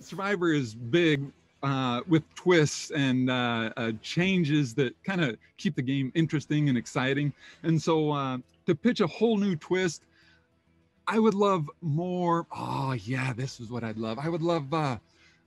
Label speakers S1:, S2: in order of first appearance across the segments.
S1: Survivor is big uh, with twists and uh, uh, changes that kind of keep the game interesting and exciting. And so uh, to pitch a whole new twist, I would love more. Oh, yeah, this is what I'd love. I would love uh,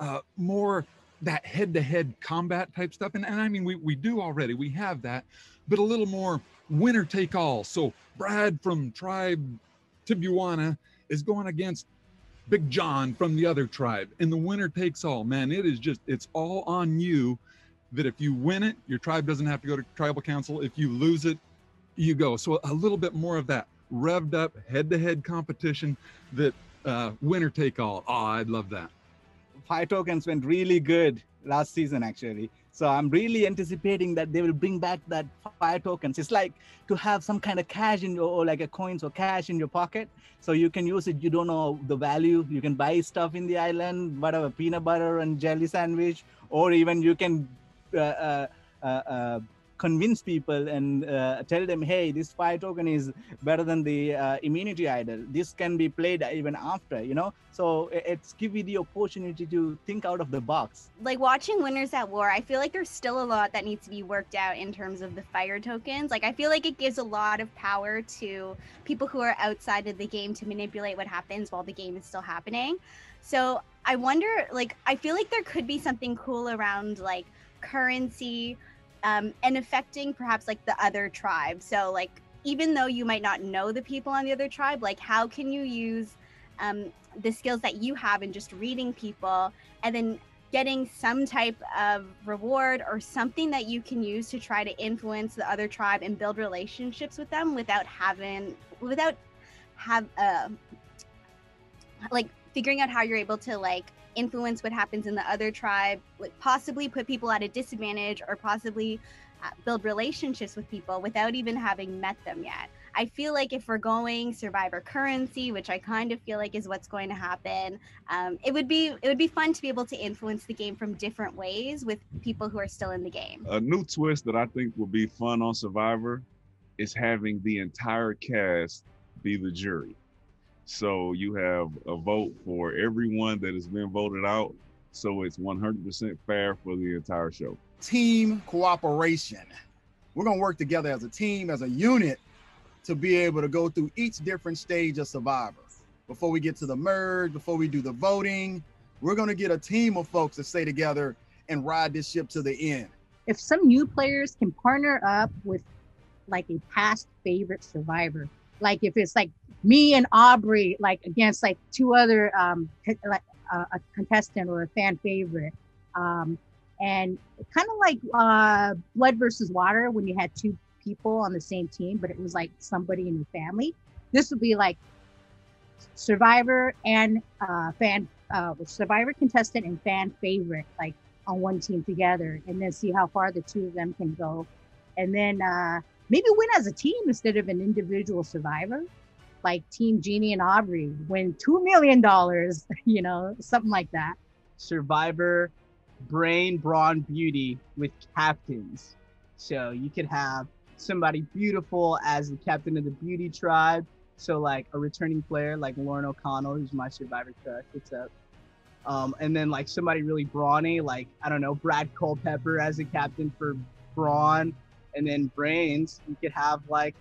S1: uh, more that head to head combat type stuff. And, and I mean, we, we do already, we have that, but a little more winner take all. So Brad from Tribe Tibuana is going against Big John from the other tribe, and the winner takes all. Man, it is just, it's all on you that if you win it, your tribe doesn't have to go to tribal council. If you lose it, you go. So a little bit more of that revved up head to head competition that uh, winner take all. Oh, I'd love that.
S2: Fire tokens went really good last season, actually. So I'm really anticipating that they will bring back that fire tokens. It's like to have some kind of cash in your, or like a coins or cash in your pocket. So you can use it. You don't know the value. You can buy stuff in the island, whatever, peanut butter and jelly sandwich, or even you can uh, uh, uh, uh convince people and uh, tell them, hey, this fire token is better than the uh, immunity idol. This can be played even after, you know? So it's give you the opportunity to think out of the box.
S3: Like watching Winners at War, I feel like there's still a lot that needs to be worked out in terms of the fire tokens. Like I feel like it gives a lot of power to people who are outside of the game to manipulate what happens while the game is still happening. So I wonder, like, I feel like there could be something cool around like currency um, and affecting perhaps like the other tribe. So like even though you might not know the people on the other tribe, like how can you use um, the skills that you have in just reading people and then getting some type of reward or something that you can use to try to influence the other tribe and build relationships with them without having without have uh like figuring out how you're able to like influence what happens in the other tribe, like possibly put people at a disadvantage or possibly uh, build relationships with people without even having met them yet. I feel like if we're going survivor currency, which I kind of feel like is what's going to happen, um, it would be it would be fun to be able to influence the game from different ways with people who are still in the game.
S4: A new twist that I think will be fun on Survivor is having the entire cast be the jury. So you have a vote for everyone that has been voted out. So it's 100% fair for the entire show.
S5: Team cooperation. We're going to work together as a team, as a unit, to be able to go through each different stage of Survivor. Before we get to the merge, before we do the voting, we're going to get a team of folks to stay together and ride this ship to the end.
S6: If some new players can partner up with like a past favorite survivor, like if it's like me and Aubry, like against like two other um like uh, a contestant or a fan favorite, um, and kind of like uh, blood versus water when you had two people on the same team, but it was like somebody in your family. This would be like survivor and uh, fan uh, survivor contestant and fan favorite like on one team together and then see how far the two of them can go and then uh, maybe win as a team instead of an individual survivor like team jeannie and aubry win two million dollars you know something like that.
S2: Survivor brain brawn beauty with captains. So you could have somebody beautiful as the captain of the beauty tribe. So like a returning player like lauren o'connell who's my survivor crush what's up. Um, and then like somebody really brawny like i don't know brad culpepper as a captain for brawn and then brains, you could have like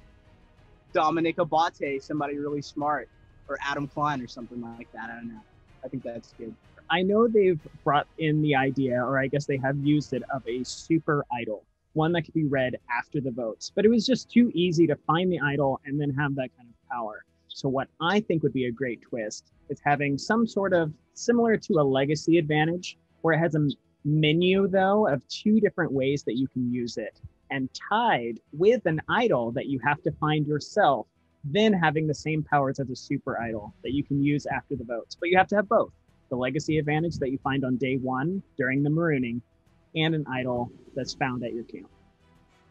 S2: Domenick Abbate, somebody really smart, or Adam Klein or something like that. I don't know. I think that's good.
S7: I know they've brought in the idea, or I guess they have used it, of a super idol, one that could be read after the votes. But it was just too easy to find the idol and then have that kind of power. So, what I think would be a great twist is having some sort of similar to a legacy advantage, where it has a menu, though, of two different ways that you can use it and tied with an idol that you have to find yourself, then having the same powers as a super idol that you can use after the votes. But you have to have both the legacy advantage that you find on day one during the marooning and an idol that's found at your camp.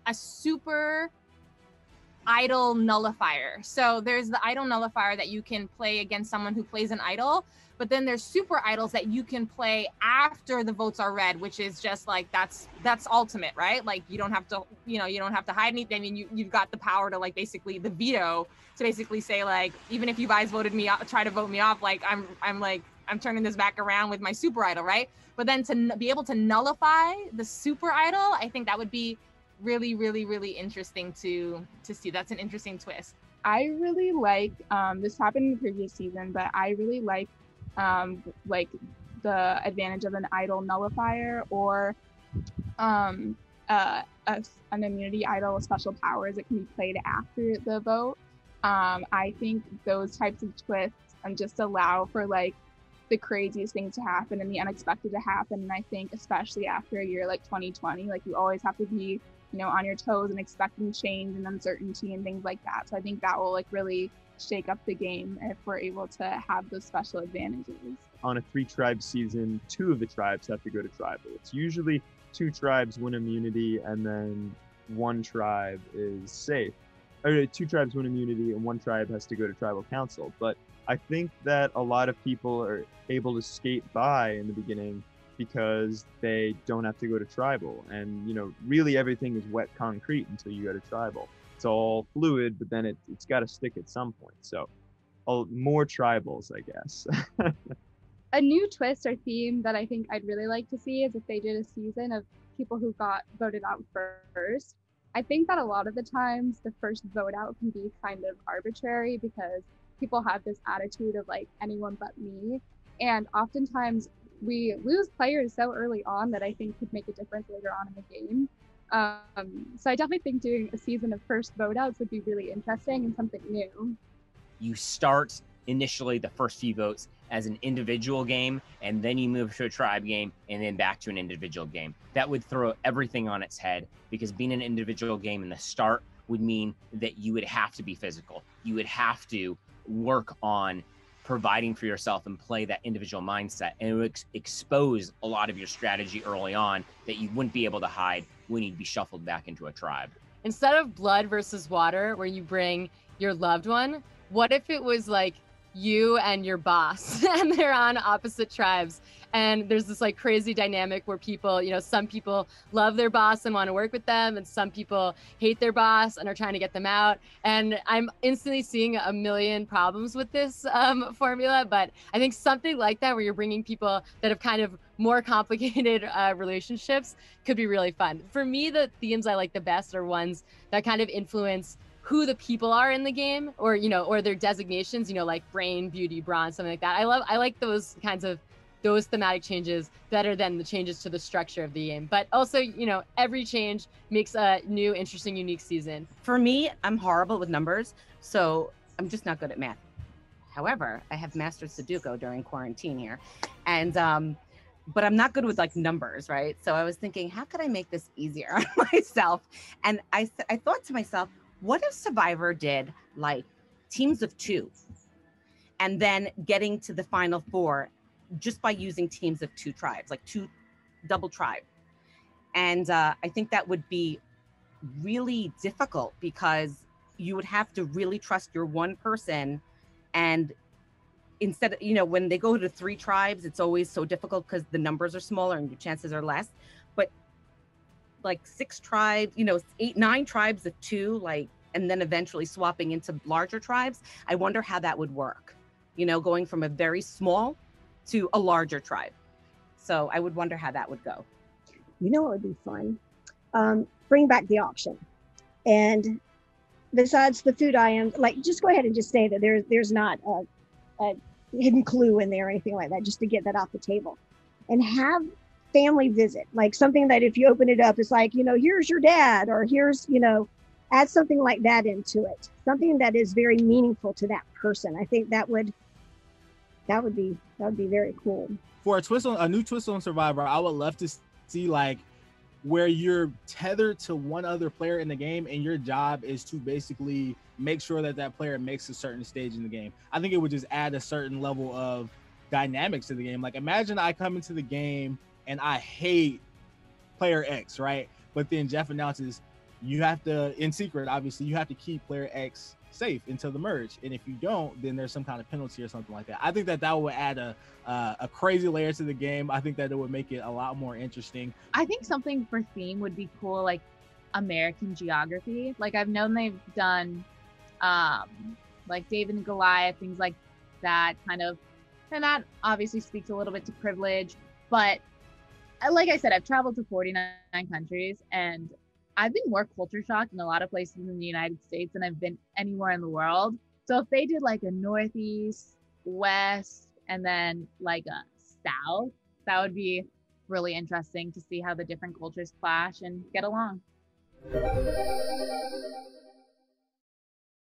S8: A super idol nullifier. So there's the idol nullifier that you can play against someone who plays an idol, but then there's super idols that you can play after the votes are read, which is just like that's that's ultimate, right? Like you don't have to, you know, you don't have to hide anything. I mean, you you've got the power to like basically the veto to basically say like even if you guys voted me out, try to vote me off, like I'm I'm like I'm turning this back around with my super idol, right? But then to be able to nullify the super idol, I think that would be really, really, really interesting to to see. That's an interesting twist.
S9: I really like um, this happened in the previous season, but I really like um, like the advantage of an idol nullifier or um, uh, a, an immunity idol with special powers that can be played after the vote. Um, I think those types of twists and just allow for like the craziest things to happen and the unexpected to happen. And I think especially after a year like 2020, like you always have to be, you know, on your toes and expecting change and uncertainty and things like that. So I think that will like really shake up the game if we're able to have those special advantages.
S10: On a three tribe season, two of the tribes have to go to tribal. It's usually two tribes win immunity and then one tribe is safe. Or two tribes win immunity and one tribe has to go to tribal council. But I think that a lot of people are able to skate by in the beginning because they don't have to go to tribal. And, you know, really everything is wet concrete until you go to tribal. It's all fluid, but then it, it's got to stick at some point. So, more tribals, I guess.
S9: a new twist or theme that I think I'd really like to see is if they did a season of people who got voted out first. I think that a lot of the times the first vote out can be kind of arbitrary because people have this attitude of like anyone but me. And oftentimes we lose players so early on that I think could make a difference later on in the game. Um, so I definitely think doing a season of first vote outs would be really interesting and something new.
S11: You start initially the first few votes as an individual game, and then you move to a tribe game, and then back to an individual game. That would throw everything on its head because being an individual game in the start would mean that you would have to be physical. You would have to work on providing for yourself and play that individual mindset. And it would ex- expose a lot of your strategy early on that you wouldn't be able to hide when you'd be shuffled back into a tribe.
S12: Instead of blood versus water where you bring your loved one what if it was like you and your boss and they're on opposite tribes. And there's this like crazy dynamic where people you know some people love their boss and want to work with them and some people hate their boss and are trying to get them out. And i'm instantly seeing a million problems with this um, formula but i think something like that where you're bringing people that have kind of more complicated uh, relationships could be really fun. For me the themes i like the best are ones that kind of influence who the people are in the game or you know or their designations you know like brain beauty bronze something like that i love i like those kinds of those thematic changes better than the changes to the structure of the game. But also, you know, every change makes a new, interesting, unique season.
S13: For me, I'm horrible with numbers, so I'm just not good at math. However, I have mastered Sudoku during quarantine here, and um, but I'm not good with like numbers, right? So I was thinking, how could I make this easier on myself? And I I thought to myself, what if Survivor did like teams of two, and then getting to the final four just by using teams of two tribes, like two double tribe. And uh, I think that would be really difficult because you would have to really trust your one person. And instead, you know, when they go to three tribes, it's always so difficult because the numbers are smaller and your chances are less. Like six tribes, you know, eight, nine tribes of two, like, and then eventually swapping into larger tribes, I wonder how that would work. You know, going from a very small to a larger tribe. So I would wonder how that would go.
S14: You know it would be fun? Um, bring back the auction. And besides the food items, like just go ahead and just say that there's there's not a, a hidden clue in there or anything like that, just to get that off the table. And have family visit, like something that if you open it up, it's like, you know, here's your dad, or here's, you know, add something like that into it. Something that is very meaningful to that person. I think that would that would be that would be very cool.
S2: For a twist on a new twist on Survivor, I would love to see like where you're tethered to one other player in the game and your job is to basically make sure that that player makes a certain stage in the game. I think it would just add a certain level of dynamics to the game. Like imagine I come into the game and I hate player X, right? But then Jeff announces, you have to in secret obviously you have to keep player x safe until the merge and if you don't then there's some kind of penalty or something like that i think that that would add a uh, a crazy layer to the game i think that it would make it a lot more interesting
S15: I think something for theme would be cool, like American geography. Like I've known they've done, um, like David and Goliath, things like that kind of, and that obviously speaks a little bit to privilege. But like I said, I've traveled to 49 countries and I've been more culture shocked in a lot of places in the United States than I've been anywhere in the world. So if they did like a Northeast, West, and then like a South, that would be really interesting to see how the different cultures clash and get along.